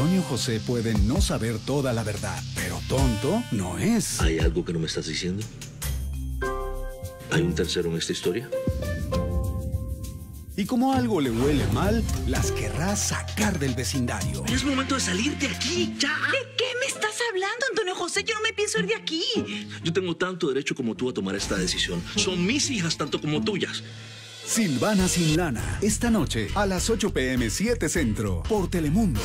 Antonio José puede no saber toda la verdad, pero tonto no es. ¿Hay algo que no me estás diciendo? ¿Hay un tercero en esta historia? Y como algo le huele mal, las querrá sacar del vecindario. Es momento de salir de aquí, ya. ¿De qué me estás hablando, Antonio José? Yo no me pienso ir de aquí. Yo tengo tanto derecho como tú a tomar esta decisión. Son mis hijas tanto como tuyas. Silvana sin lana, esta noche a las 8 pm 7 Centro, por Telemundo.